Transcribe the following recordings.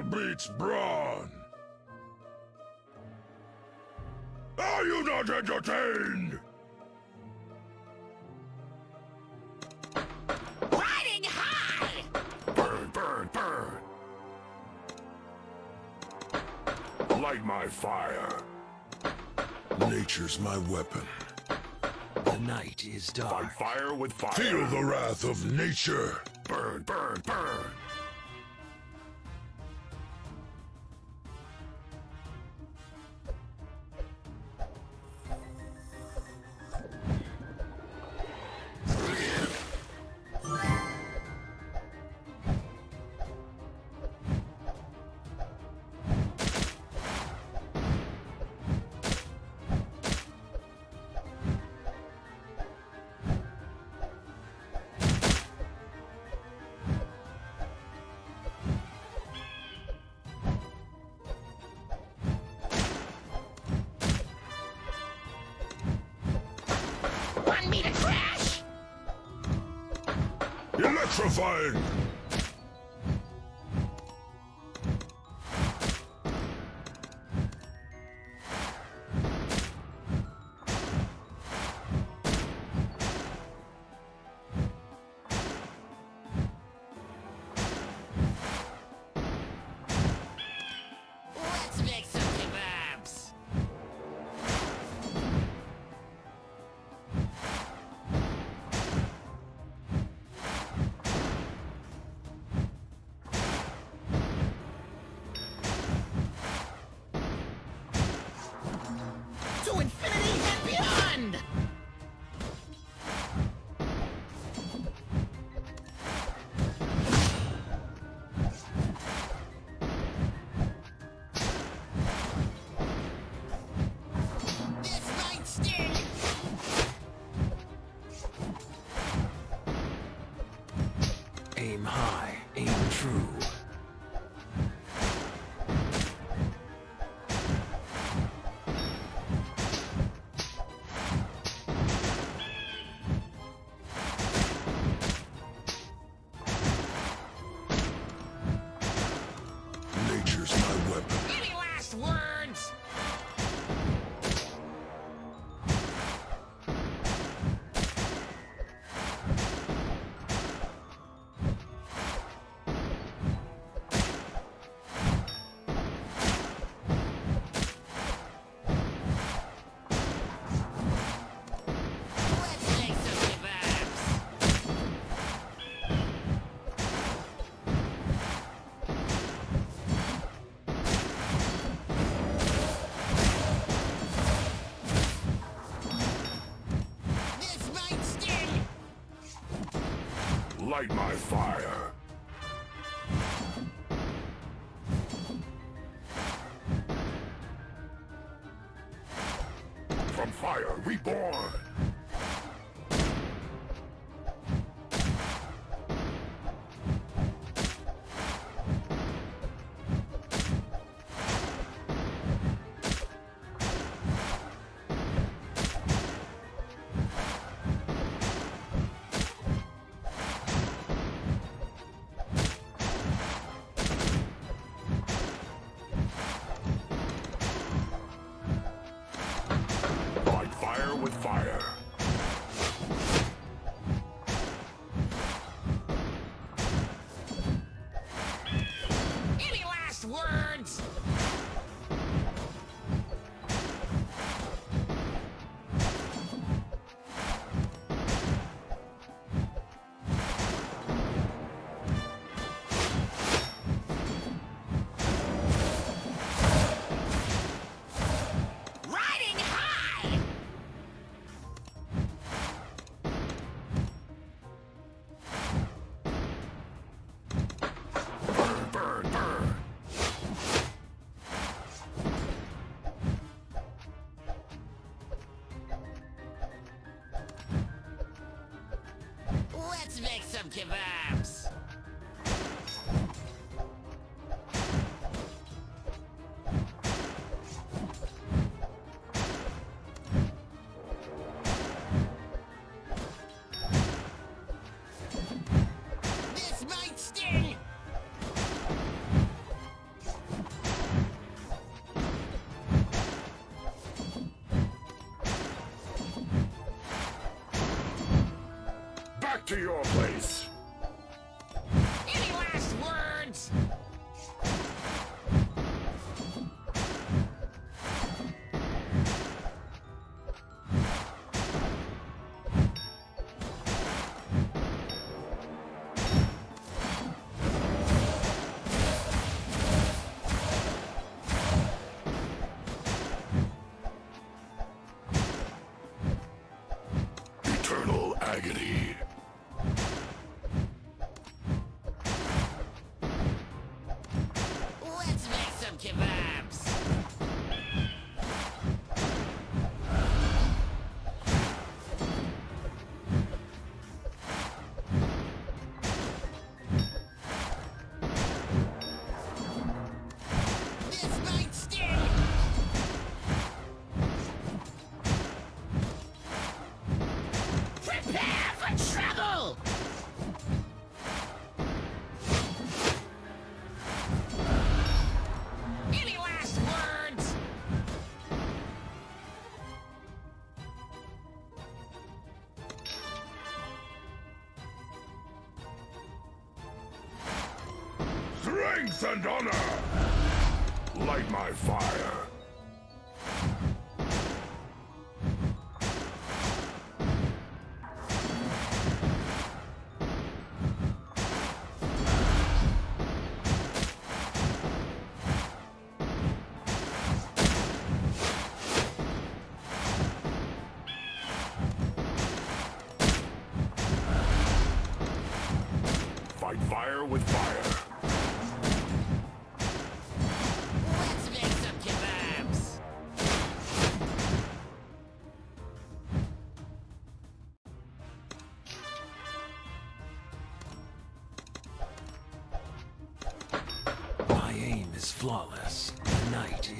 Muscle beats brawn. Are you not entertained? Riding high! Burn, burn, burn. Light my fire. Nature's my weapon. The night is dark. Fight fire with fire. Feel the wrath of nature. Burn, burn, burn. Electrifying! My fire. Some kebabs. back to your place. and honor! Light my fire!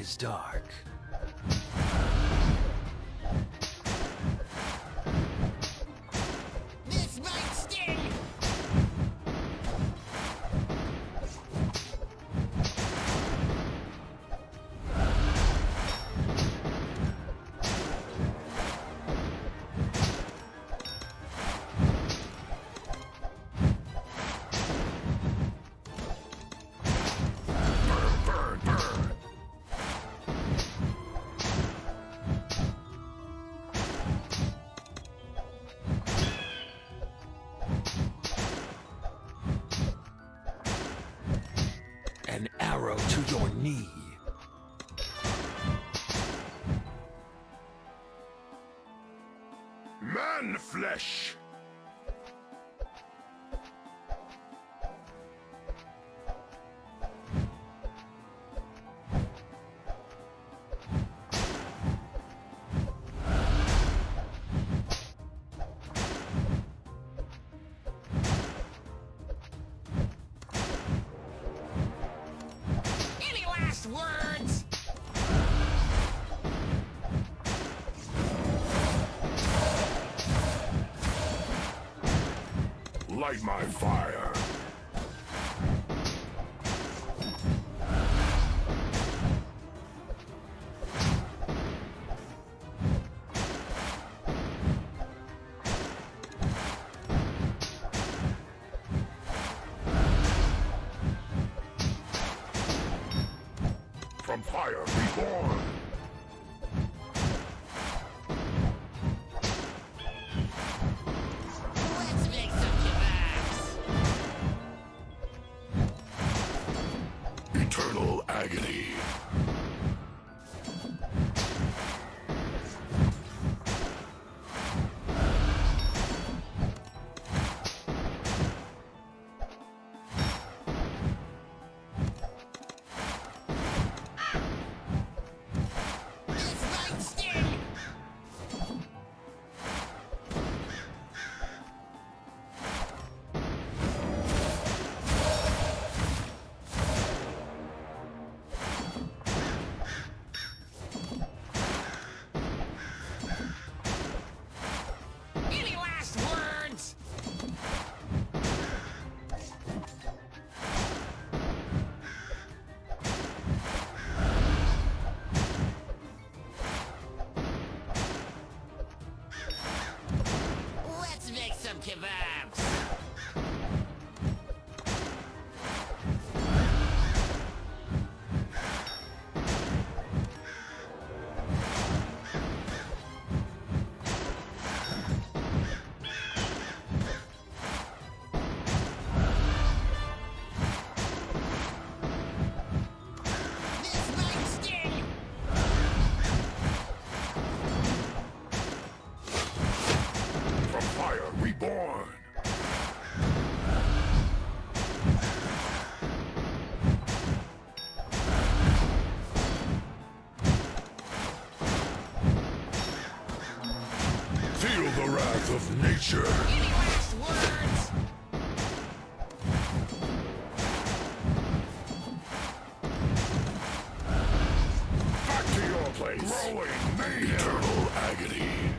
is dark. me. Man flesh! Light my fire. From fire reborn. Eternal agony.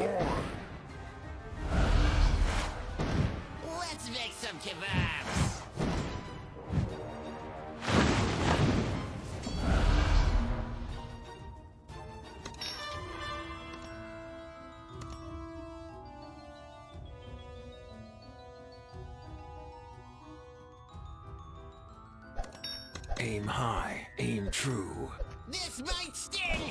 Let's make some kebabs. Aim high, aim true. This might sting.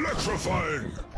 Electrifying.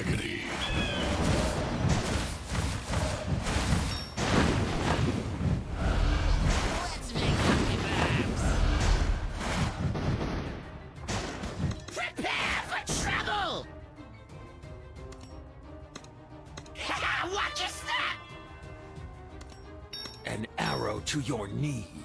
Agony. Let's make some kebabs. Prepare for trouble! Watch your step! An arrow to your knee.